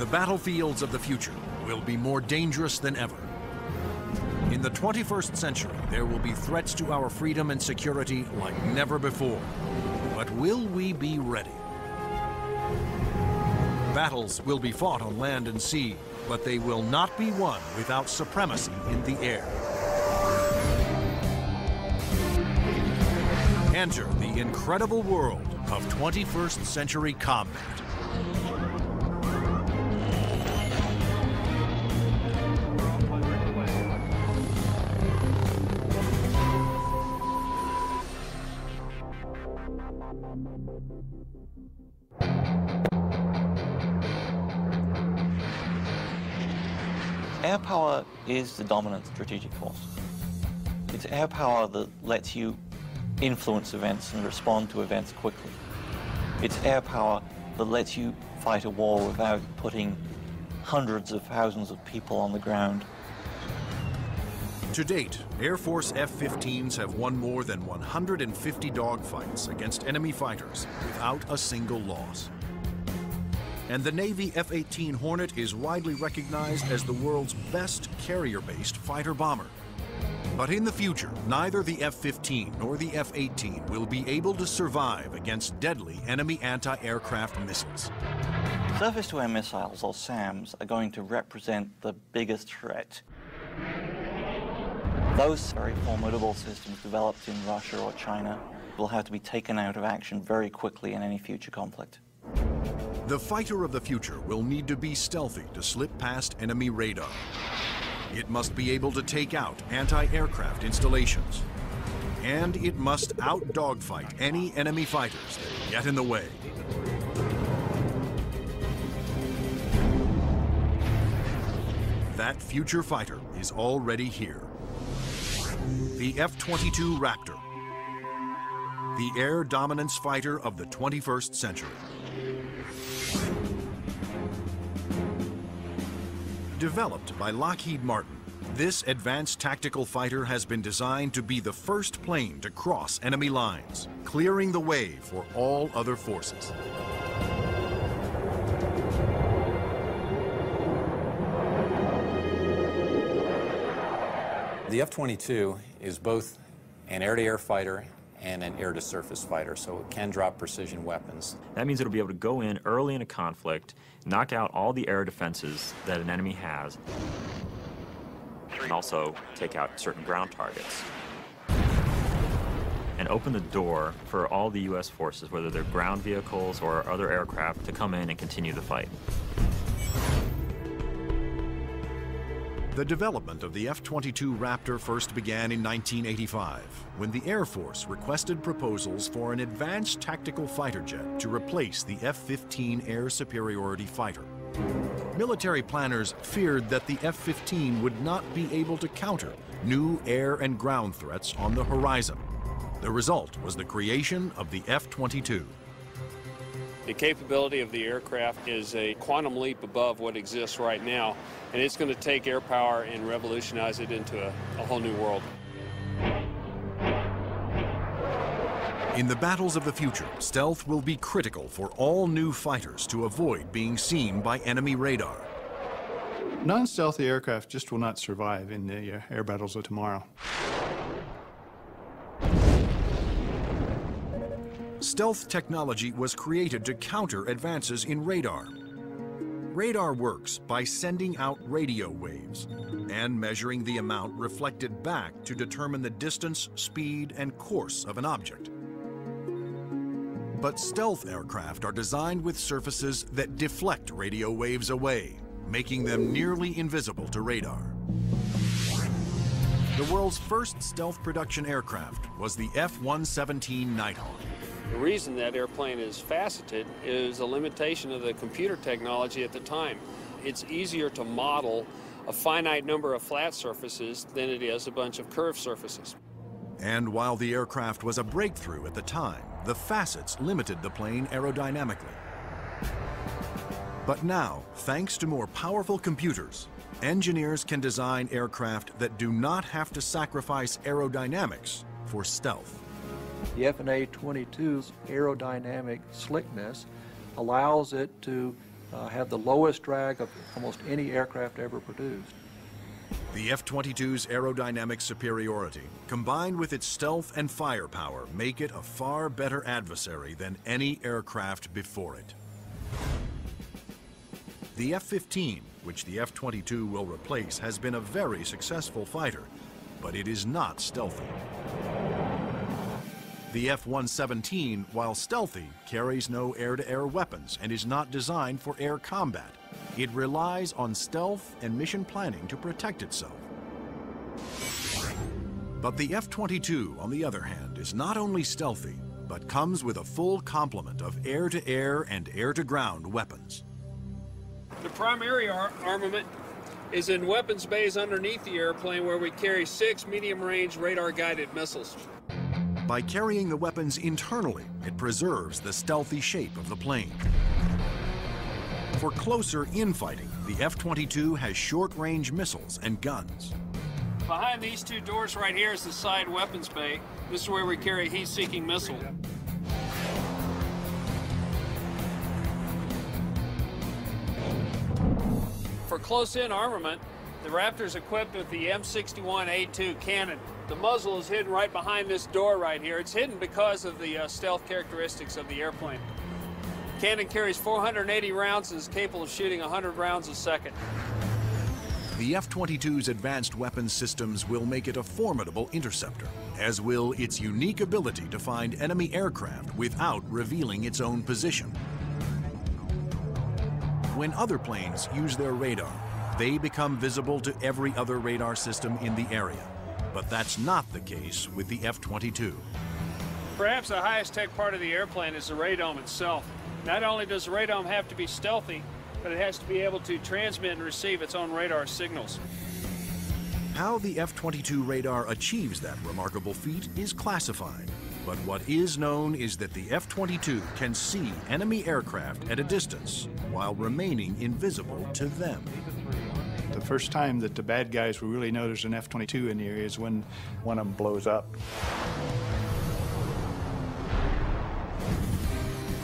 The battlefields of the future will be more dangerous than ever. In the 21st century, there will be threats to our freedom and security like never before. But will we be ready? Battles will be fought on land and sea, but they will not be won without supremacy in the air. Enter the incredible world of 21st century combat. Is the dominant strategic force. It's air power that lets you influence events and respond to events quickly. It's air power that lets you fight a war without putting hundreds of thousands of people on the ground. To date, Air Force F-15s have won more than 150 dogfights against enemy fighters without a single loss. And the Navy F-18 Hornet is widely recognized as the world's best carrier-based fighter bomber. But in the future, neither the F-15 nor the F-18 will be able to survive against deadly enemy anti-aircraft missiles. Surface-to-air missiles, or SAMs, are going to represent the biggest threat. Those very formidable systems developed in Russia or China will have to be taken out of action very quickly in any future conflict. The fighter of the future will need to be stealthy to slip past enemy radar. It must be able to take out anti-aircraft installations. And it must out-dogfight any enemy fighters that get in the way. That future fighter is already here. The F-22 Raptor. The air dominance fighter of the 21st century. Developed by Lockheed Martin, this advanced tactical fighter has been designed to be the first plane to cross enemy lines, clearing the way for all other forces. The F-22 is both an air-to-air fighter and an air-to-surface fighter, so it can drop precision weapons. That means it'll be able to go in early in a conflict, knock out all the air defenses that an enemy has, and also take out certain ground targets. And open the door for all the U.S. forces, whether they're ground vehicles or other aircraft, to come in and continue the fight. The development of the F-22 Raptor first began in 1985, when the Air Force requested proposals for an advanced tactical fighter jet to replace the F-15 air superiority fighter. Military planners feared that the F-15 would not be able to counter new air and ground threats on the horizon. The result was the creation of the F-22. The capability of the aircraft is a quantum leap above what exists right now, and it's going to take air power and revolutionize it into a, a whole new world. In the battles of the future, stealth will be critical for all new fighters to avoid being seen by enemy radar. Non-stealthy aircraft just will not survive in the uh, air battles of tomorrow. Stealth technology was created to counter advances in radar. Radar works by sending out radio waves and measuring the amount reflected back to determine the distance, speed, and course of an object. But stealth aircraft are designed with surfaces that deflect radio waves away, making them nearly invisible to radar. The world's first stealth production aircraft was the F-117 Nighthawk. The reason that airplane is faceted is a limitation of the computer technology at the time. It's easier to model a finite number of flat surfaces than it is a bunch of curved surfaces. And while the aircraft was a breakthrough at the time, the facets limited the plane aerodynamically. But now, thanks to more powerful computers, engineers can design aircraft that do not have to sacrifice aerodynamics for stealth. The FA-22's aerodynamic slickness allows it to uh, have the lowest drag of almost any aircraft ever produced. The F-22's aerodynamic superiority, combined with its stealth and firepower, make it a far better adversary than any aircraft before it. The F-15, which the F-22 will replace, has been a very successful fighter, but it is not stealthy. The F-117, while stealthy, carries no air-to-air -air weapons and is not designed for air combat. It relies on stealth and mission planning to protect itself. But the F-22, on the other hand, is not only stealthy, but comes with a full complement of air-to-air -air and air-to-ground weapons. The primary ar armament is in weapons bays underneath the airplane where we carry six medium-range radar-guided missiles. By carrying the weapons internally, it preserves the stealthy shape of the plane. For closer infighting, the F-22 has short-range missiles and guns. Behind these two doors right here is the side weapons bay. This is where we carry a heat-seeking missile. For close-in armament, the Raptor is equipped with the M61A2 cannon. The muzzle is hidden right behind this door right here. It's hidden because of the uh, stealth characteristics of the airplane. Cannon carries 480 rounds and is capable of shooting 100 rounds a second. The F-22's advanced weapons systems will make it a formidable interceptor, as will its unique ability to find enemy aircraft without revealing its own position. When other planes use their radar, they become visible to every other radar system in the area. But that's not the case with the F-22. Perhaps the highest tech part of the airplane is the radome itself. Not only does the radome have to be stealthy, but it has to be able to transmit and receive its own radar signals. How the F-22 radar achieves that remarkable feat is classified. But what is known is that the F-22 can see enemy aircraft at a distance while remaining invisible to them. The first time that the bad guys will really know there's an F-22 in the area is when one of them blows up.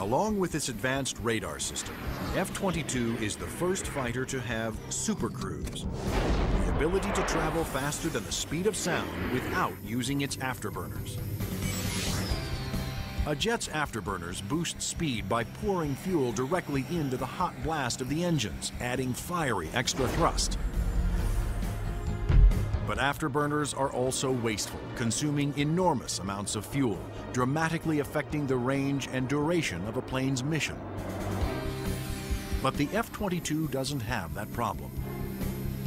Along with its advanced radar system, F-22 is the first fighter to have super cruise, the ability to travel faster than the speed of sound without using its afterburners. A jet's afterburners boost speed by pouring fuel directly into the hot blast of the engines, adding fiery extra thrust. But afterburners are also wasteful, consuming enormous amounts of fuel, dramatically affecting the range and duration of a plane's mission. But the F-22 doesn't have that problem.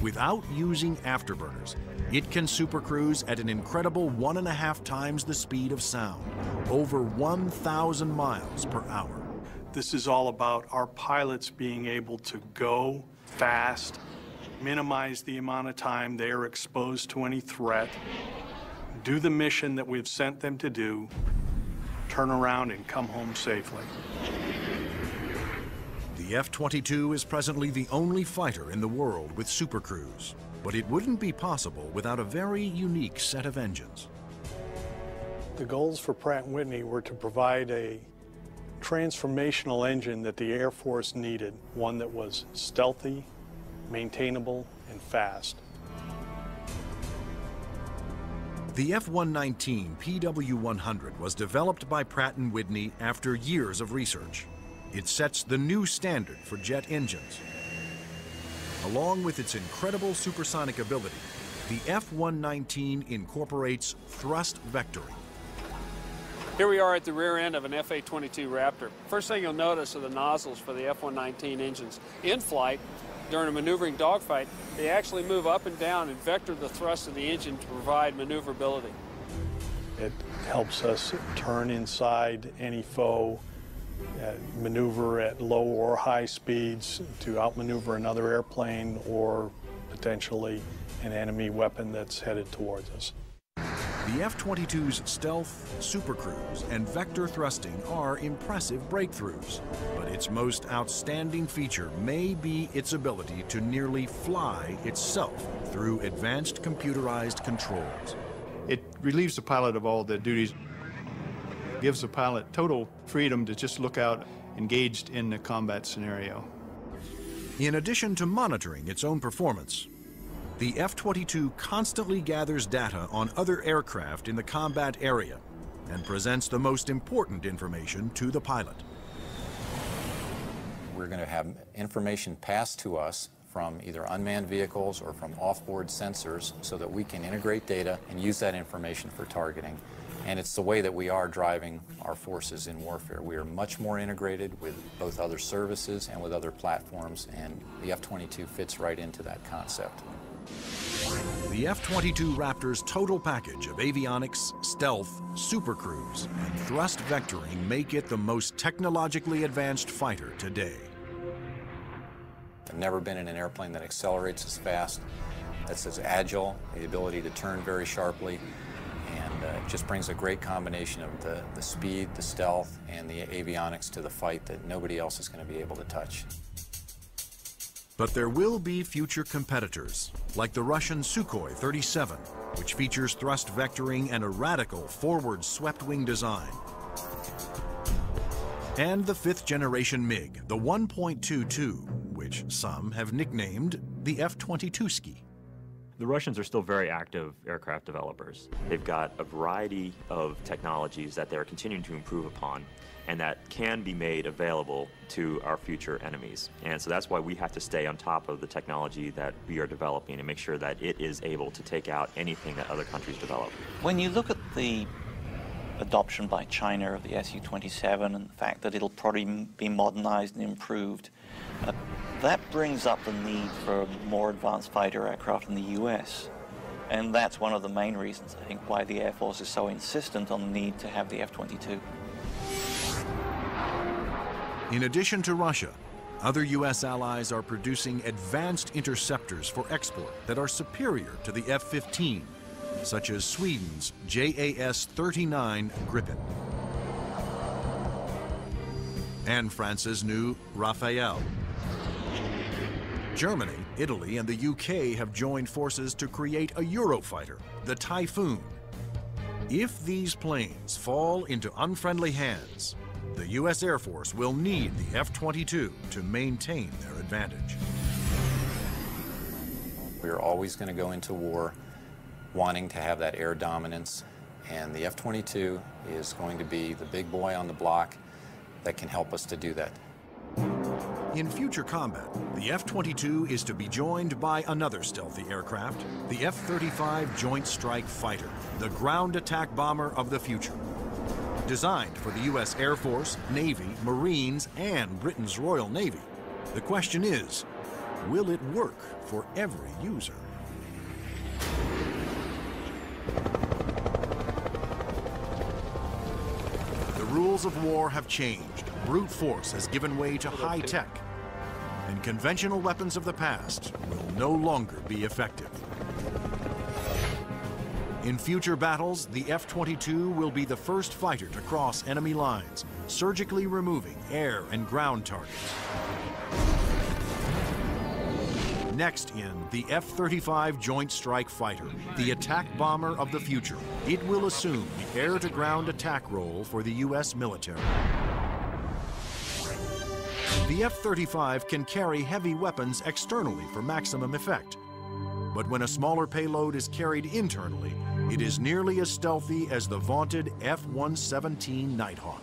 Without using afterburners, it can supercruise at an incredible one and a half times the speed of sound, over 1,000 miles per hour. This is all about our pilots being able to go fast minimize the amount of time they are exposed to any threat, do the mission that we've sent them to do, turn around and come home safely. The F-22 is presently the only fighter in the world with supercruise, but it wouldn't be possible without a very unique set of engines. The goals for Pratt & Whitney were to provide a transformational engine that the Air Force needed, one that was stealthy, maintainable, and fast. The F-119 PW-100 was developed by Pratt & Whitney after years of research. It sets the new standard for jet engines. Along with its incredible supersonic ability, the F-119 incorporates thrust vectoring. Here we are at the rear end of an FA-22 Raptor. First thing you'll notice are the nozzles for the F-119 engines. In flight, during a maneuvering dogfight, they actually move up and down and vector the thrust of the engine to provide maneuverability. It helps us turn inside any foe, uh, maneuver at low or high speeds to outmaneuver another airplane or potentially an enemy weapon that's headed towards us. The F-22's stealth, supercruise, and vector thrusting are impressive breakthroughs, but its most outstanding feature may be its ability to nearly fly itself through advanced computerized controls. It relieves the pilot of all the duties, gives the pilot total freedom to just look out engaged in the combat scenario. In addition to monitoring its own performance, the F-22 constantly gathers data on other aircraft in the combat area and presents the most important information to the pilot. We're going to have information passed to us from either unmanned vehicles or from off-board sensors so that we can integrate data and use that information for targeting. And it's the way that we are driving our forces in warfare. We are much more integrated with both other services and with other platforms, and the F-22 fits right into that concept. The F-22 Raptor's total package of avionics, stealth, supercruise, and thrust vectoring make it the most technologically advanced fighter today. I've never been in an airplane that accelerates as fast, that's as agile, the ability to turn very sharply, and uh, it just brings a great combination of the, the speed, the stealth, and the avionics to the fight that nobody else is going to be able to touch. But there will be future competitors, like the Russian Sukhoi 37, which features thrust vectoring and a radical forward swept wing design. And the fifth generation MiG, the 1.22, which some have nicknamed the F-22 ski. The Russians are still very active aircraft developers. They've got a variety of technologies that they're continuing to improve upon and that can be made available to our future enemies. And so that's why we have to stay on top of the technology that we are developing and make sure that it is able to take out anything that other countries develop. When you look at the adoption by China of the Su-27 and the fact that it'll probably be modernized and improved, uh, that brings up the need for more advanced fighter aircraft in the U.S. And that's one of the main reasons, I think, why the Air Force is so insistent on the need to have the F-22. In addition to Russia, other U.S. allies are producing advanced interceptors for export that are superior to the F-15, such as Sweden's JAS-39 Gripen and France's new Rafale. Germany, Italy, and the UK have joined forces to create a Eurofighter, the Typhoon. If these planes fall into unfriendly hands, the U.S. Air Force will need the F-22 to maintain their advantage. We're always going to go into war wanting to have that air dominance, and the F-22 is going to be the big boy on the block that can help us to do that. In future combat, the F-22 is to be joined by another stealthy aircraft, the F-35 Joint Strike Fighter, the ground attack bomber of the future. Designed for the U.S. Air Force, Navy, Marines, and Britain's Royal Navy, the question is, will it work for every user? The rules of war have changed. Brute force has given way to high tech, and conventional weapons of the past will no longer be effective. In future battles, the F-22 will be the first fighter to cross enemy lines, surgically removing air and ground targets. Next in, the F-35 Joint Strike Fighter, the attack bomber of the future. It will assume the air-to-ground attack role for the U.S. military. The F-35 can carry heavy weapons externally for maximum effect. But when a smaller payload is carried internally, it is nearly as stealthy as the vaunted F-117 Nighthawk.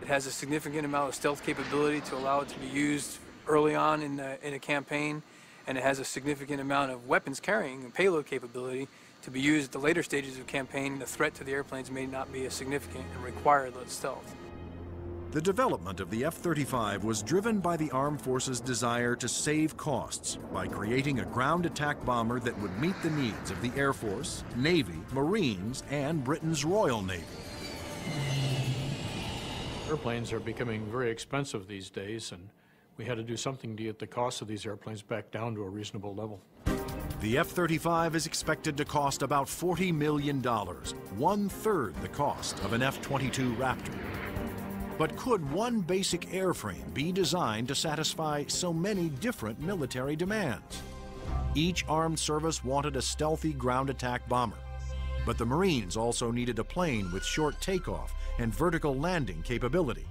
It has a significant amount of stealth capability to allow it to be used early on in, the, in a campaign, and it has a significant amount of weapons carrying and payload capability to be used at the later stages of campaign. The threat to the airplanes may not be as significant and require that stealth. The development of the F-35 was driven by the Armed Forces' desire to save costs by creating a ground attack bomber that would meet the needs of the Air Force, Navy, Marines, and Britain's Royal Navy. Airplanes are becoming very expensive these days, and we had to do something to get the cost of these airplanes back down to a reasonable level. The F-35 is expected to cost about $40 million, one-third the cost of an F-22 Raptor. But could one basic airframe be designed to satisfy so many different military demands? Each armed service wanted a stealthy ground attack bomber. But the Marines also needed a plane with short takeoff and vertical landing capability.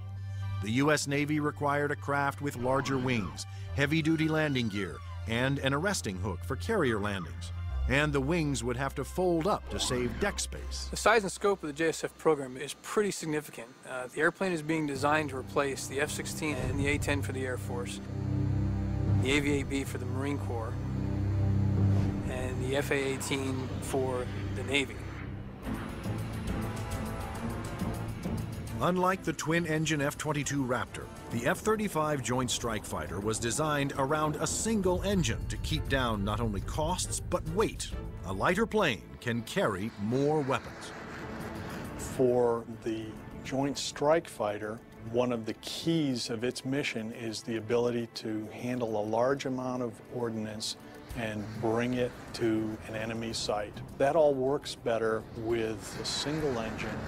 The U.S. Navy required a craft with larger wings, heavy-duty landing gear, and an arresting hook for carrier landings. And the wings would have to fold up to save deck space. The size and scope of the JSF program is pretty significant. Uh, the airplane is being designed to replace the F-16 and the A-10 for the Air Force, the AV-8B for the Marine Corps, and the FA-18 for the Navy. Unlike the twin-engine F-22 Raptor, the F-35 Joint Strike Fighter was designed around a single engine to keep down not only costs, but weight. A lighter plane can carry more weapons. For the Joint Strike Fighter, one of the keys of its mission is the ability to handle a large amount of ordnance and bring it to an enemy site. That all works better with a single engine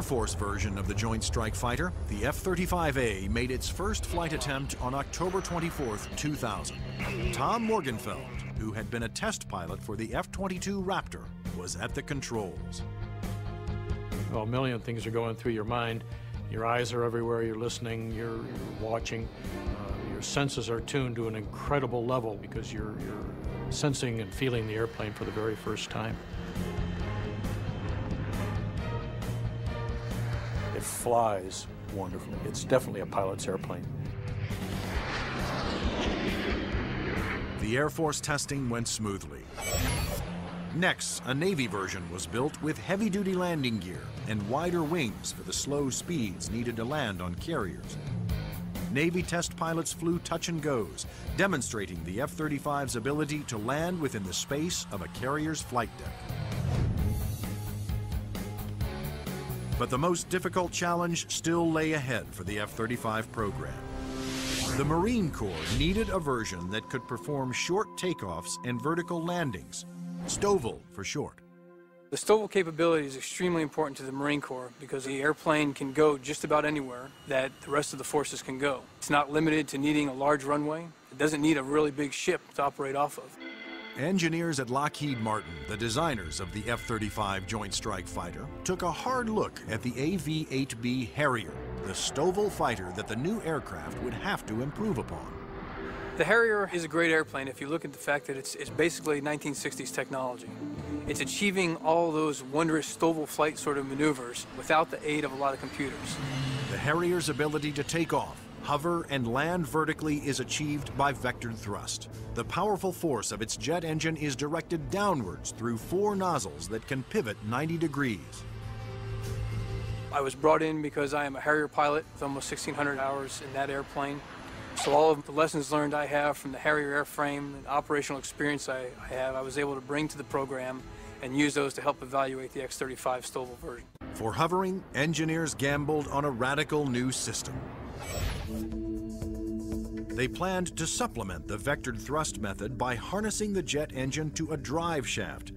Air Force version of the Joint Strike Fighter, the F-35A, made its first flight attempt on October 24, 2000. Tom Morgenfeld, who had been a test pilot for the F-22 Raptor, was at the controls. Well, a million things are going through your mind. Your eyes are everywhere, you're listening, you're, you're watching. Uh, your senses are tuned to an incredible level because you're, you're sensing and feeling the airplane for the very first time. It flies wonderfully. It's definitely a pilot's airplane. The Air Force testing went smoothly. Next, a Navy version was built with heavy-duty landing gear and wider wings for the slow speeds needed to land on carriers. Navy test pilots flew touch and goes, demonstrating the F-35's ability to land within the space of a carrier's flight deck. But the most difficult challenge still lay ahead for the F-35 program. The Marine Corps needed a version that could perform short takeoffs and vertical landings, STOVL for short. The STOVL capability is extremely important to the Marine Corps because the airplane can go just about anywhere that the rest of the forces can go. It's not limited to needing a large runway. It doesn't need a really big ship to operate off of. Engineers at Lockheed Martin, the designers of the F-35 Joint Strike Fighter, took a hard look at the AV-8B Harrier, the STOVL fighter that the new aircraft would have to improve upon. The Harrier is a great airplane if you look at the fact that it's, it's basically 1960s technology. It's achieving all those wondrous STOVL flight sort of maneuvers without the aid of a lot of computers. The Harrier's ability to take off, hover, and land vertically is achieved by vectored thrust. The powerful force of its jet engine is directed downwards through four nozzles that can pivot 90 degrees. I was brought in because I am a Harrier pilot with almost 1,600 hours in that airplane. So all of the lessons learned I have from the Harrier airframe and operational experience I, I have, I was able to bring to the program and use those to help evaluate the X-35 STOVL version. For hovering, engineers gambled on a radical new system. They planned to supplement the vectored thrust method by harnessing the jet engine to a drive shaft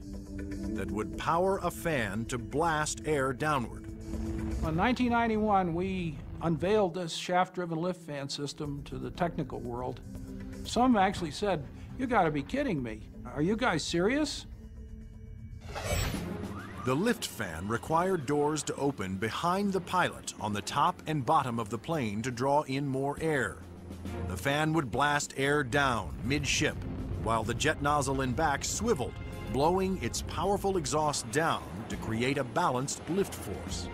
that would power a fan to blast air downward. In 1991, we unveiled this shaft-driven lift fan system to the technical world. Some actually said, you gotta be kidding me. Are you guys serious? The lift fan required doors to open behind the pilot on the top and bottom of the plane to draw in more air. The fan would blast air down midship, while the jet nozzle in back swiveled, blowing its powerful exhaust down to create a balanced lift force.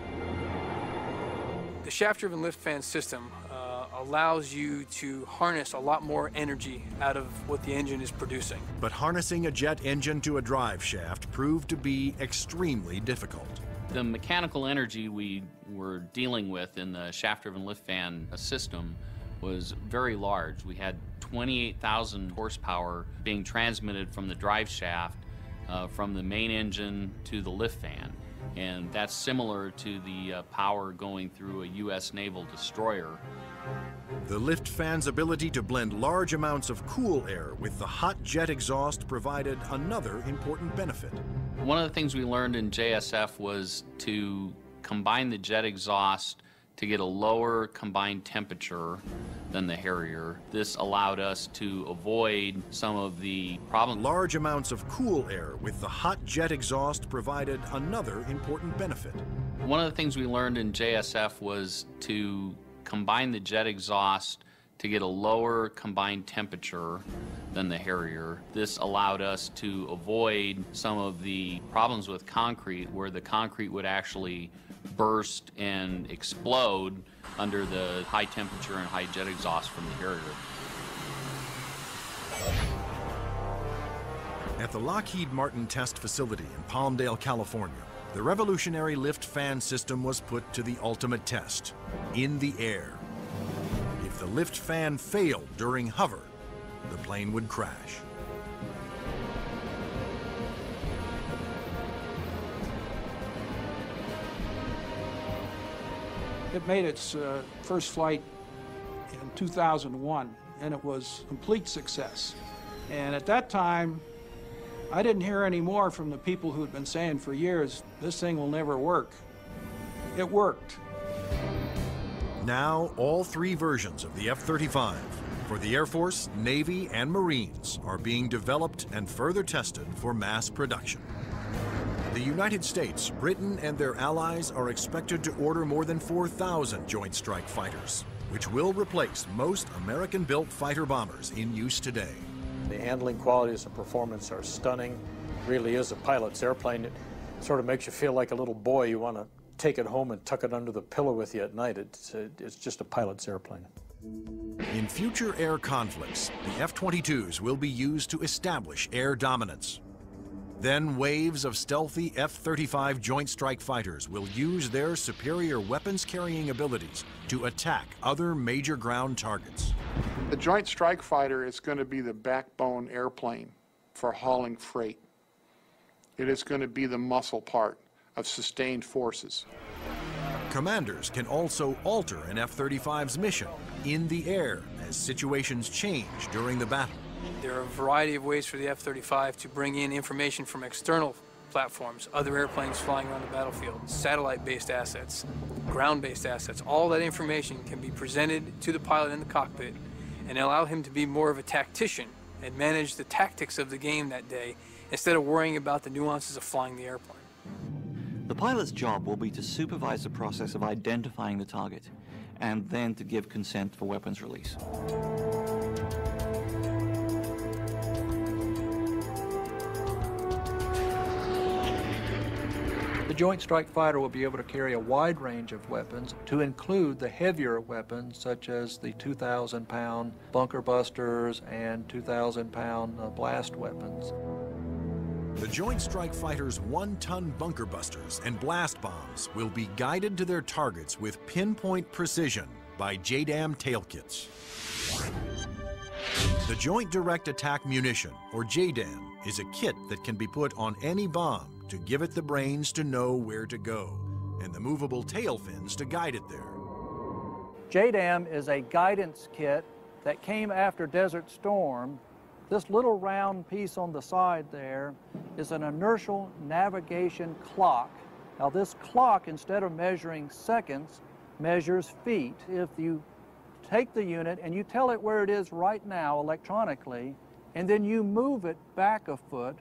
The shaft-driven lift fan system uh, allows you to harness a lot more energy out of what the engine is producing. But harnessing a jet engine to a drive shaft proved to be extremely difficult. The mechanical energy we were dealing with in the shaft-driven lift fan system was very large. We had 28,000 horsepower being transmitted from the drive shaft uh, from the main engine to the lift fan. And that's similar to the uh, power going through a U.S. naval destroyer. The lift fan's ability to blend large amounts of cool air with the hot jet exhaust provided another important benefit. One of the things we learned in JSF was to combine the jet exhaust to get a lower combined temperature than the Harrier. This allowed us to avoid some of the problems. Large amounts of cool air with the hot jet exhaust provided another important benefit. One of the things we learned in JSF was to combine the jet exhaust to get a lower combined temperature than the Harrier. This allowed us to avoid some of the problems with concrete where the concrete would actually burst and explode under the high temperature and high jet exhaust from the carrier. At the Lockheed Martin test facility in Palmdale, California, the revolutionary lift fan system was put to the ultimate test, in the air. If the lift fan failed during hover, the plane would crash. It made its uh, first flight in 2001, and it was complete success. And at that time, I didn't hear any more from the people who had been saying for years, this thing will never work. It worked. Now, all three versions of the F-35 for the Air Force, Navy, and Marines are being developed and further tested for mass production. The United States, Britain, and their allies are expected to order more than 4,000 Joint Strike Fighters, which will replace most American-built fighter bombers in use today. The handling qualities and performance are stunning. It really is a pilot's airplane. It sort of makes you feel like a little boy. You want to take it home and tuck it under the pillow with you at night. It's, a, it's just a pilot's airplane. In future air conflicts, the F-22s will be used to establish air dominance. Then waves of stealthy F-35 Joint Strike Fighters will use their superior weapons-carrying abilities to attack other major ground targets. The Joint Strike Fighter is going to be the backbone airplane for hauling freight. It is going to be the muscle part of sustained forces. Commanders can also alter an F-35's mission in the air as situations change during the battle. There are a variety of ways for the F-35 to bring in information from external platforms, other airplanes flying around the battlefield, satellite-based assets, ground-based assets. All that information can be presented to the pilot in the cockpit and allow him to be more of a tactician and manage the tactics of the game that day instead of worrying about the nuances of flying the airplane. The pilot's job will be to supervise the process of identifying the target and then to give consent for weapons release. Joint Strike Fighter will be able to carry a wide range of weapons, to include the heavier weapons such as the 2,000 pound bunker busters and 2,000 pound uh, blast weapons. The Joint Strike Fighter's one-ton bunker busters and blast bombs will be guided to their targets with pinpoint precision by JDAM tail kits. The Joint Direct Attack Munition, or JDAM, is a kit that can be put on any bomb to give it the brains to know where to go, and the movable tail fins to guide it there. JDAM is a guidance kit that came after Desert Storm. This little round piece on the side there is an inertial navigation clock. Now this clock, instead of measuring seconds, measures feet. If you take the unit and you tell it where it is right now electronically, and then you move it back a foot,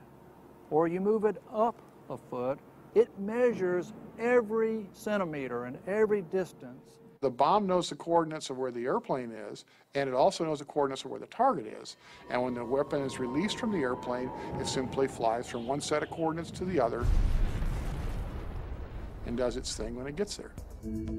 or you move it up a foot, it measures every centimeter and every distance. The bomb knows the coordinates of where the airplane is, and it also knows the coordinates of where the target is. And when the weapon is released from the airplane, it simply flies from one set of coordinates to the other and does its thing when it gets there.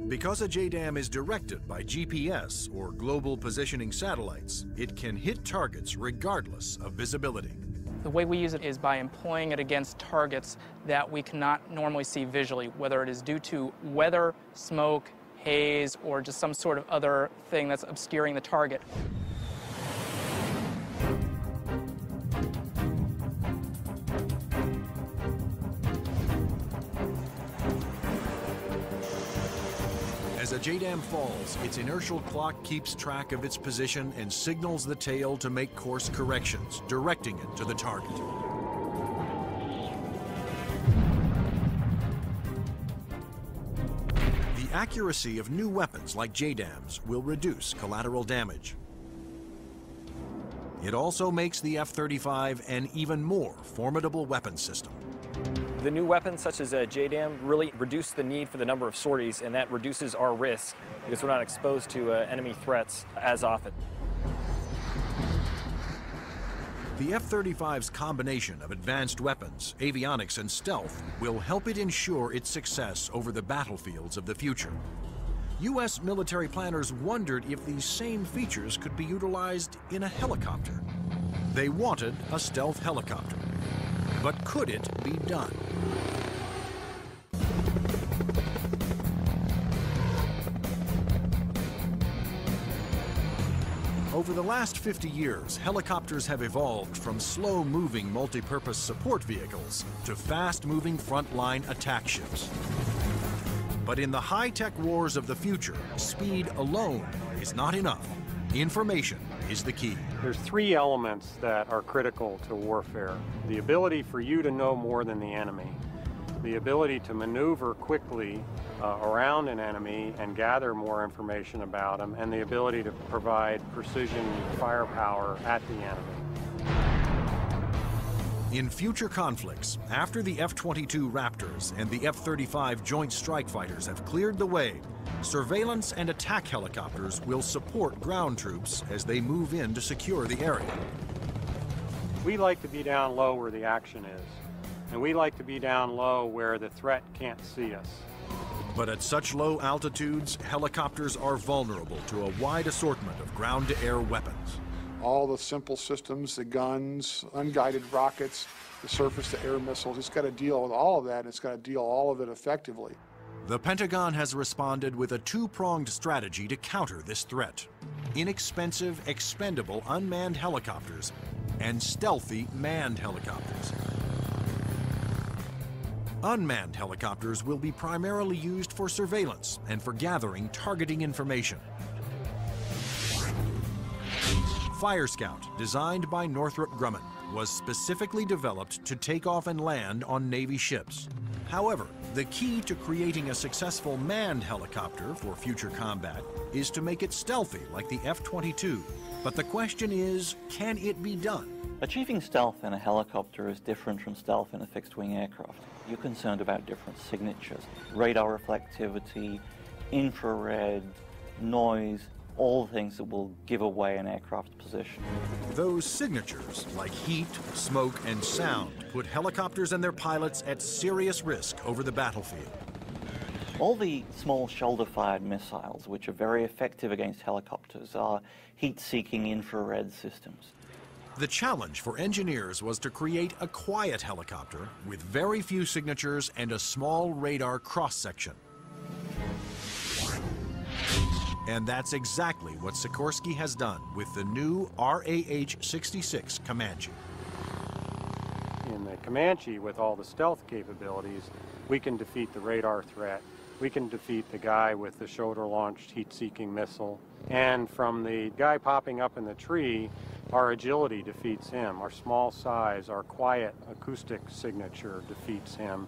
Because a JDAM is directed by GPS, or Global Positioning Satellites, it can hit targets regardless of visibility. The way we use it is by employing it against targets that we cannot normally see visually, whether it is due to weather, smoke, haze, or just some sort of other thing that's obscuring the target. A JDAM falls, its inertial clock keeps track of its position and signals the tail to make course corrections, directing it to the target. The The accuracy of new weapons like JDAMs will reduce collateral damage. It also makes the F-35 an even more formidable weapon system. The new weapons such as uh, JDAM really reduce the need for the number of sorties and that reduces our risk because we're not exposed to uh, enemy threats as often. The F-35's combination of advanced weapons, avionics, and stealth will help it ensure its success over the battlefields of the future. U.S. military planners wondered if these same features could be utilized in a helicopter. They wanted a stealth helicopter. But could it be done? Over the last 50 years, helicopters have evolved from slow-moving multi-purpose support vehicles to fast-moving frontline attack ships. But in the high-tech wars of the future, speed alone is not enough. Information is the key. There's three elements that are critical to warfare. The ability for you to know more than the enemy, the ability to maneuver quickly uh, around an enemy and gather more information about them, and the ability to provide precision firepower at the enemy. In future conflicts, after the F-22 Raptors and the F-35 Joint Strike Fighters have cleared the way, surveillance and attack helicopters will support ground troops as they move in to secure the area. We like to be down low where the action is, and we like to be down low where the threat can't see us. But at such low altitudes, helicopters are vulnerable to a wide assortment of ground-to-air weapons. All the simple systems, the guns, unguided rockets, the surface-to-air missiles, it's got to deal with all of that, and it's got to deal all of it effectively. The Pentagon has responded with a two-pronged strategy to counter this threat. Inexpensive, expendable unmanned helicopters and stealthy manned helicopters. Unmanned helicopters will be primarily used for surveillance and for gathering targeting information. Fire Scout, designed by Northrop Grumman, was specifically developed to take off and land on Navy ships. However, the key to creating a successful manned helicopter for future combat is to make it stealthy like the F-22. But the question is, can it be done? Achieving stealth in a helicopter is different from stealth in a fixed-wing aircraft. You're concerned about different signatures, radar reflectivity, infrared, noise, all things that will give away an aircraft's position. Those signatures, like heat, smoke, and sound, put helicopters and their pilots at serious risk over the battlefield. All the small shoulder-fired missiles, which are very effective against helicopters, are heat-seeking infrared systems. The challenge for engineers was to create a quiet helicopter with very few signatures and a small radar cross-section. And that's exactly what Sikorsky has done with the new RAH-66 Comanche. In the Comanche, with all the stealth capabilities, we can defeat the radar threat. We can defeat the guy with the shoulder-launched heat-seeking missile. And from the guy popping up in the tree, our agility defeats him. Our small size, our quiet acoustic signature defeats him.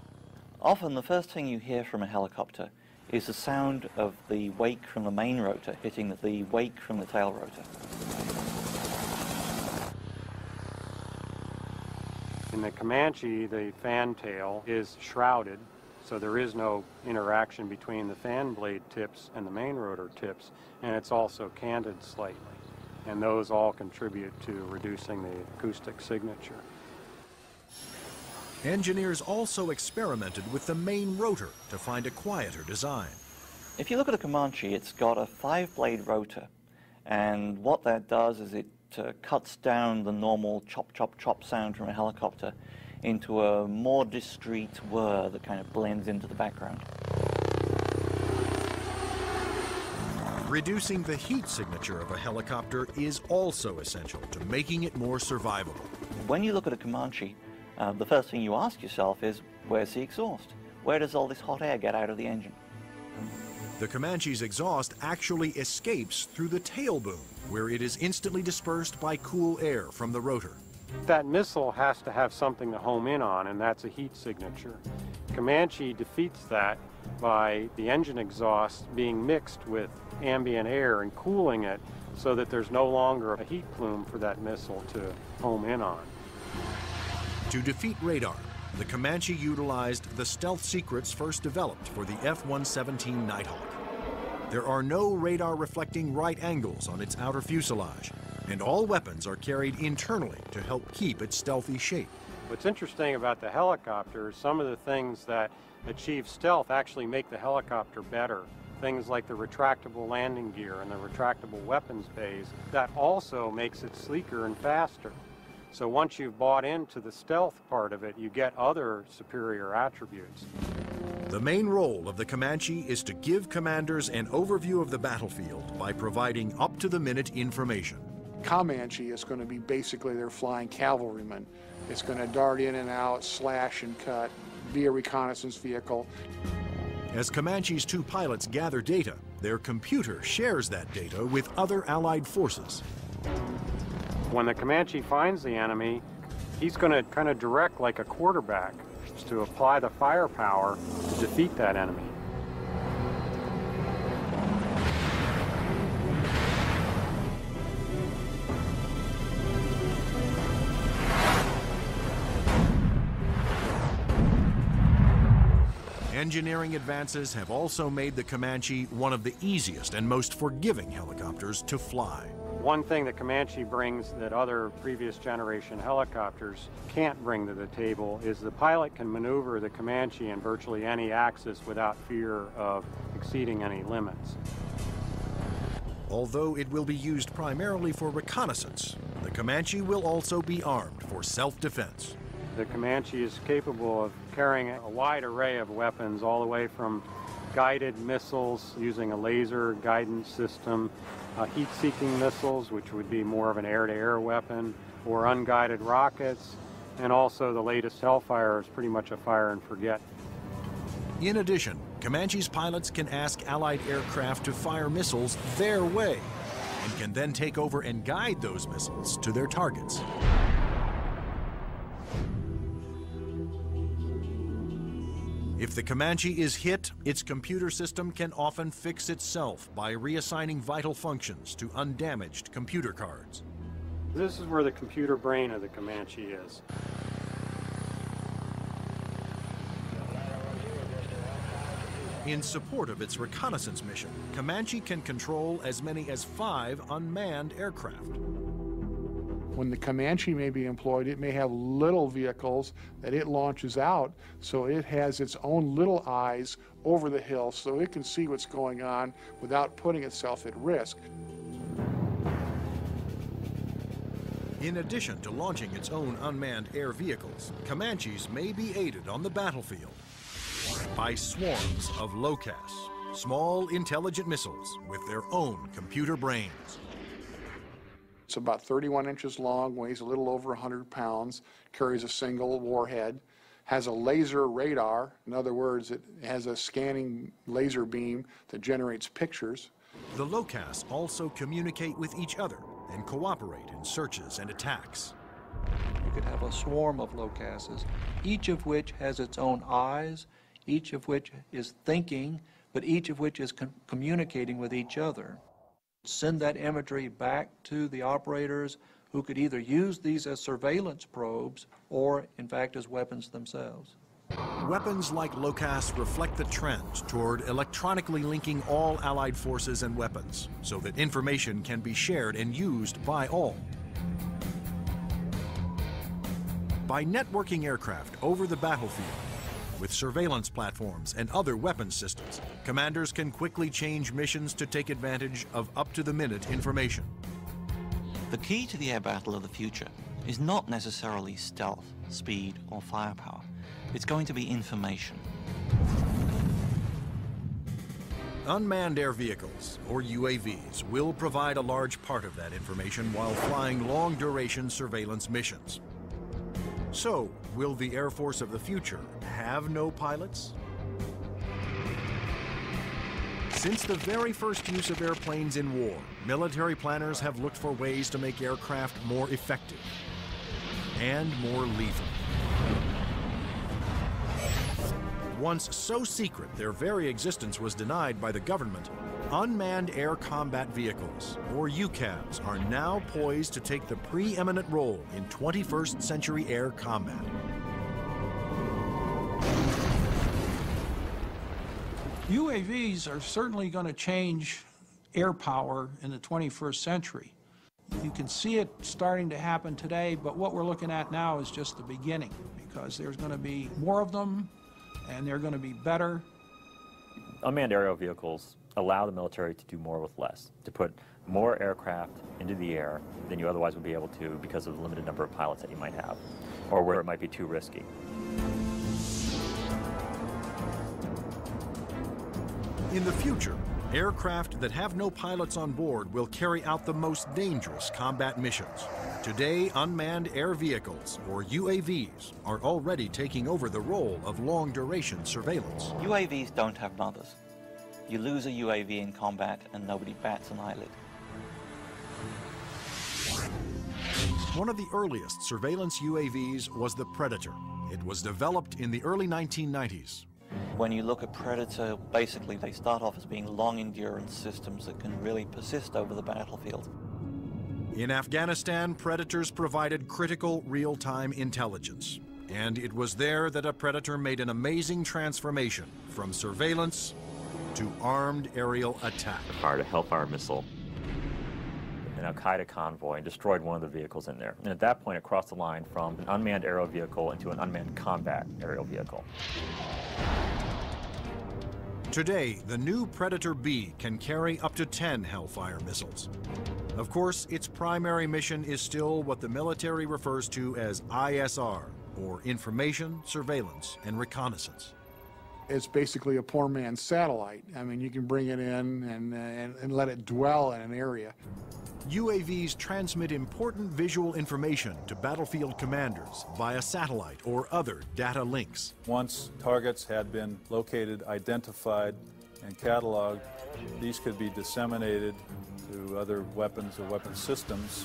Often the first thing you hear from a helicopter is the sound of the wake from the main rotor hitting the wake from the tail rotor. In the Comanche, the fan tail is shrouded, so there is no interaction between the fan blade tips and the main rotor tips, and it's also canted slightly. And those all contribute to reducing the acoustic signature. Engineers also experimented with the main rotor to find a quieter design. If you look at a Comanche, it's got a five-blade rotor, and what that does is it uh, cuts down the normal chop, chop, chop sound from a helicopter into a more discreet whir that kind of blends into the background. Reducing the heat signature of a helicopter is also essential to making it more survivable. When you look at a Comanche, uh, the first thing you ask yourself is, where's the exhaust? Where does all this hot air get out of the engine? The Comanche's exhaust actually escapes through the tail boom, where it is instantly dispersed by cool air from the rotor. That missile has to have something to home in on, and that's a heat signature. Comanche defeats that by the engine exhaust being mixed with ambient air and cooling it so that there's no longer a heat plume for that missile to home in on. To defeat radar, the Comanche utilized the stealth secrets first developed for the F-117 Nighthawk. There are no radar reflecting right angles on its outer fuselage, and all weapons are carried internally to help keep its stealthy shape. What's interesting about the helicopter is some of the things that achieve stealth actually make the helicopter better. Things like the retractable landing gear and the retractable weapons bays, that also makes it sleeker and faster. So once you've bought into the stealth part of it, you get other superior attributes. The main role of the Comanche is to give commanders an overview of the battlefield by providing up-to-the-minute information. Comanche is going to be basically their flying cavalryman. It's going to dart in and out, slash and cut, be a reconnaissance vehicle. As Comanche's two pilots gather data, their computer shares that data with other Allied forces. When the Comanche finds the enemy, he's going to kind of direct like a quarterback to apply the firepower to defeat that enemy. Engineering advances have also made the Comanche one of the easiest and most forgiving helicopters to fly. One thing that Comanche brings that other previous generation helicopters can't bring to the table is the pilot can maneuver the Comanche in virtually any axis without fear of exceeding any limits. Although it will be used primarily for reconnaissance, the Comanche will also be armed for self-defense. The Comanche is capable of carrying a wide array of weapons all the way from guided missiles using a laser guidance system, uh, heat-seeking missiles, which would be more of an air-to-air -air weapon, or unguided rockets, and also the latest Hellfire is pretty much a fire and forget. In addition, Comanche's pilots can ask Allied aircraft to fire missiles their way, and can then take over and guide those missiles to their targets. If the Comanche is hit, its computer system can often fix itself by reassigning vital functions to undamaged computer cards. This is where the computer brain of the Comanche is. In support of its reconnaissance mission, Comanche can control as many as five unmanned aircraft. When the Comanche may be employed, it may have little vehicles that it launches out, so it has its own little eyes over the hill so it can see what's going on without putting itself at risk. In addition to launching its own unmanned air vehicles, Comanches may be aided on the battlefield by swarms of LOCAAS, small intelligent missiles with their own computer brains. It's about 31 inches long, weighs a little over 100 pounds, carries a single warhead, has a laser radar. In other words, it has a scanning laser beam that generates pictures. The LOCAAS also communicate with each other and cooperate in searches and attacks. You could have a swarm of LOCAASes, each of which has its own eyes, each of which is thinking, but each of which is communicating with each other send that imagery back to the operators who could either use these as surveillance probes or, in fact, as weapons themselves. Weapons like LOCAAS reflect the trend toward electronically linking all Allied forces and weapons so that information can be shared and used by all. By networking aircraft over the battlefield, with surveillance platforms and other weapons systems, commanders can quickly change missions to take advantage of up-to-the-minute information. The key to the air battle of the future is not necessarily stealth, speed, or firepower. It's going to be information. Unmanned air vehicles, or UAVs, will provide a large part of that information while flying long-duration surveillance missions. So, will the Air Force of the future have no pilots? Since the very first use of airplanes in war, military planners have looked for ways to make aircraft more effective. and more lethal. Once so secret their very existence was denied by the government, unmanned air combat vehicles, or UCAVs, are now poised to take the preeminent role in 21st century air combat. UAVs are certainly going to change air power in the 21st century. You can see it starting to happen today, but what we're looking at now is just the beginning because there's going to be more of them and they're going to be better. Unmanned aerial vehicles allow the military to do more with less, to put more aircraft into the air than you otherwise would be able to because of the limited number of pilots that you might have, or where it might be too risky. In the future, aircraft that have no pilots on board will carry out the most dangerous combat missions. Today, unmanned air vehicles, or UAVs, are already taking over the role of long-duration surveillance. UAVs don't have mothers. You lose a UAV in combat and nobody bats an eyelid. One of the earliest surveillance UAVs was the Predator. It was developed in the early 1990s when you look at Predator, basically they start off as being long endurance systems that can really persist over the battlefield. In Afghanistan, Predators provided critical real-time intelligence. And it was there that a Predator made an amazing transformation from surveillance to armed aerial attack. Fired a Hellfire missile an Al Qaeda convoy and destroyed one of the vehicles in there. And at that point, it crossed the line from an unmanned aerial vehicle into an unmanned combat aerial vehicle. Today, the new Predator B can carry up to 10 Hellfire missiles. Of course, its primary mission is still what the military refers to as ISR, or Information, Surveillance, and Reconnaissance. It's basically a poor man's satellite. I mean, you can bring it in and, and, and let it dwell in an area. UAVs transmit important visual information to battlefield commanders via satellite or other data links. Once targets had been located, identified, and cataloged, these could be disseminated to other weapons or weapon systems.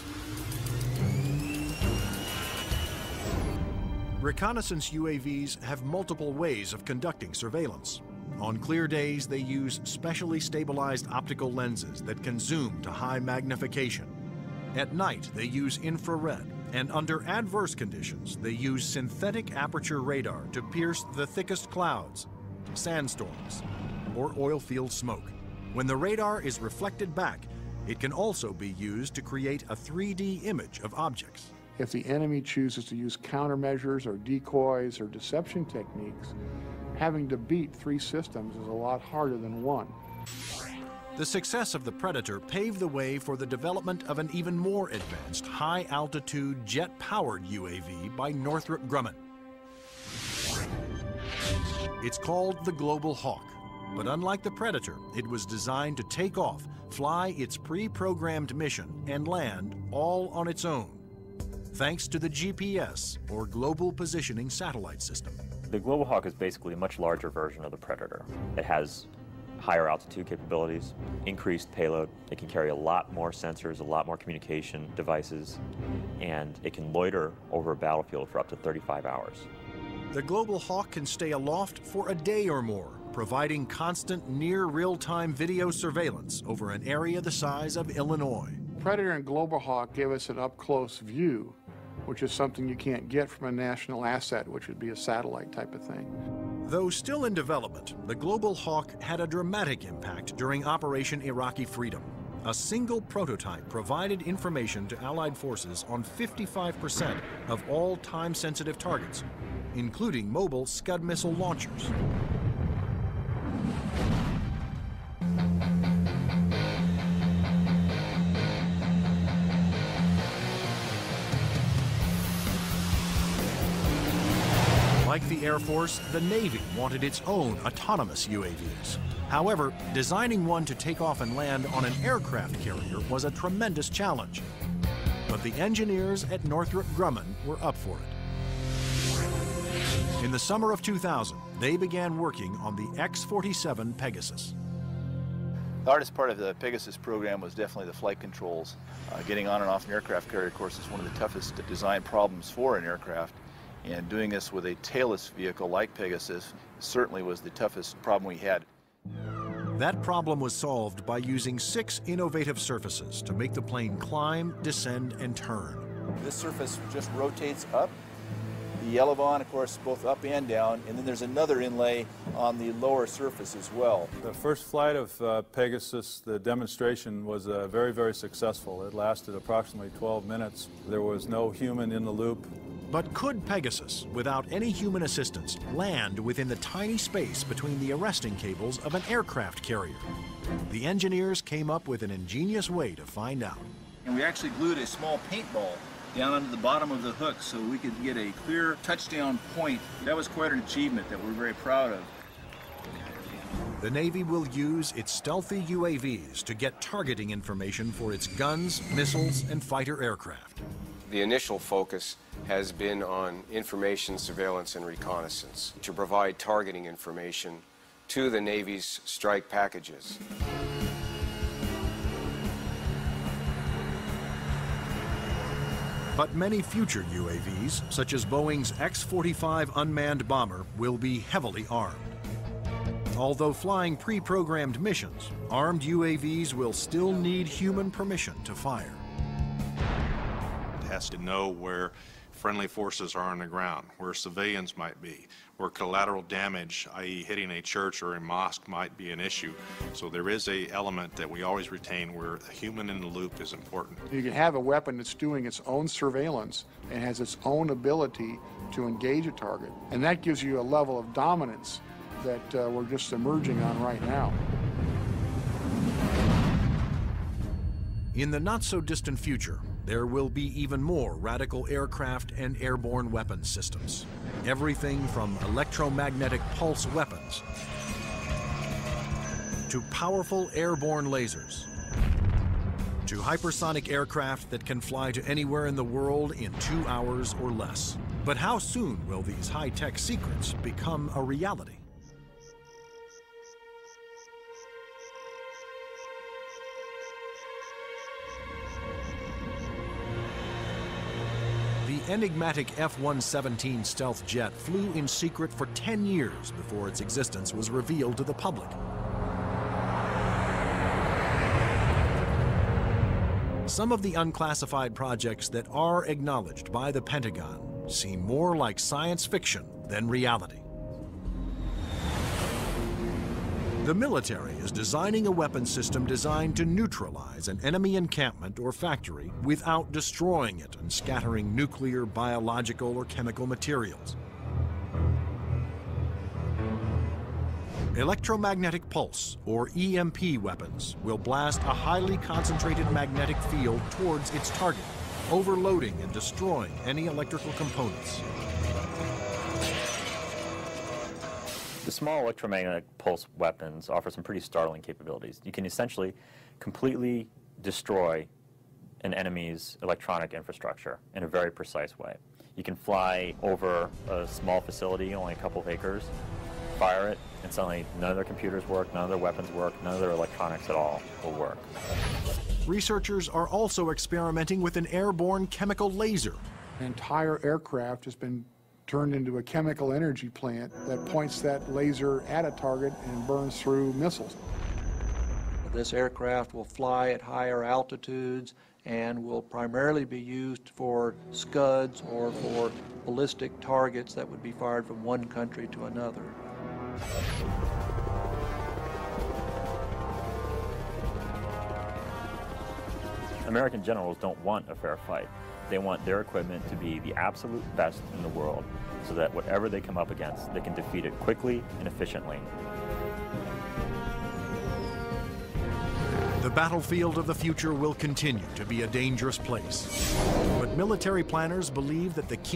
Reconnaissance UAVs have multiple ways of conducting surveillance. On clear days, they use specially stabilized optical lenses that can zoom to high magnification. At night, they use infrared, and under adverse conditions, they use synthetic aperture radar to pierce the thickest clouds, sandstorms, or oil field smoke. When the radar is reflected back, it can also be used to create a 3D image of objects. If the enemy chooses to use countermeasures or decoys or deception techniques, having to beat three systems is a lot harder than one. The success of the Predator paved the way for the development of an even more advanced high-altitude jet-powered UAV by Northrop Grumman. It's called the Global Hawk, but unlike the Predator, it was designed to take off, fly its pre-programmed mission, and land all on its own, thanks to the GPS, or Global Positioning Satellite System. The Global Hawk is basically a much larger version of the Predator. It has higher altitude capabilities, increased payload. It can carry a lot more sensors, a lot more communication devices, and it can loiter over a battlefield for up to 35 hours. The Global Hawk can stay aloft for a day or more, providing constant near real-time video surveillance over an area the size of Illinois. Predator and Global Hawk give us an up-close view which is something you can't get from a national asset, which would be a satellite type of thing. Though still in development, the Global Hawk had a dramatic impact during Operation Iraqi Freedom. A single prototype provided information to Allied forces on 55% of all time-sensitive targets, including mobile Scud missile launchers. Air Force, the Navy wanted its own autonomous UAVs. However, designing one to take off and land on an aircraft carrier was a tremendous challenge. But the engineers at Northrop Grumman were up for it. In the summer of 2000, they began working on the X-47 Pegasus. The hardest part of the Pegasus program was definitely the flight controls. Uh, getting on and off an aircraft carrier, of course, is one of the toughest design problems for an aircraft. And doing this with a tailless vehicle like Pegasus certainly was the toughest problem we had. That problem was solved by using six innovative surfaces to make the plane climb, descend, and turn. This surface just rotates up. The elevon, of course, both up and down, and then there's another inlay on the lower surface as well. The first flight of uh, Pegasus, the demonstration was uh, very, very successful. It lasted approximately 12 minutes. There was no human in the loop. But could Pegasus, without any human assistance, land within the tiny space between the arresting cables of an aircraft carrier? The engineers came up with an ingenious way to find out. And we actually glued a small paintball down onto the bottom of the hook so we could get a clear touchdown point. That was quite an achievement that we're very proud of. The Navy will use its stealthy UAVs to get targeting information for its guns, missiles, and fighter aircraft. The initial focus has been on information, surveillance, and reconnaissance to provide targeting information to the Navy's strike packages. But many future UAVs, such as Boeing's X-45 unmanned bomber, will be heavily armed. Although flying pre-programmed missions, armed UAVs will still need human permission to fire. It has to know where friendly forces are on the ground, where civilians might be, where collateral damage, i.e. hitting a church or a mosque might be an issue. So there is a element that we always retain where a human in the loop is important. You can have a weapon that's doing its own surveillance and has its own ability to engage a target. And that gives you a level of dominance that uh, we're just emerging on right now. In the not-so-distant future, there will be even more radical aircraft and airborne weapons systems. Everything from electromagnetic pulse weapons to powerful airborne lasers to hypersonic aircraft that can fly to anywhere in the world in two hours or less. But how soon will these high-tech secrets become a reality? Enigmatic F-117 stealth jet flew in secret for 10 years before its existence was revealed to the public. Some of the unclassified projects that are acknowledged by the Pentagon seem more like science fiction than reality. The military is designing a weapon system designed to neutralize an enemy encampment or factory without destroying it and scattering nuclear, biological, or chemical materials. Electromagnetic pulse, or EMP weapons, will blast a highly concentrated magnetic field towards its target, overloading and destroying any electrical components. The small electromagnetic pulse weapons offer some pretty startling capabilities. You can essentially completely destroy an enemy's electronic infrastructure in a very precise way. You can fly over a small facility, only a couple of acres, fire it, and suddenly none of their computers work, none of their weapons work, none of their electronics at all will work. Researchers are also experimenting with an airborne chemical laser. An entire aircraft has been turned into a chemical energy plant that points that laser at a target and burns through missiles. This aircraft will fly at higher altitudes and will primarily be used for scuds or for ballistic targets that would be fired from one country to another. American generals don't want a fair fight. They want their equipment to be the absolute best in the world so that whatever they come up against, they can defeat it quickly and efficiently. The battlefield of the future will continue to be a dangerous place. But military planners believe that the key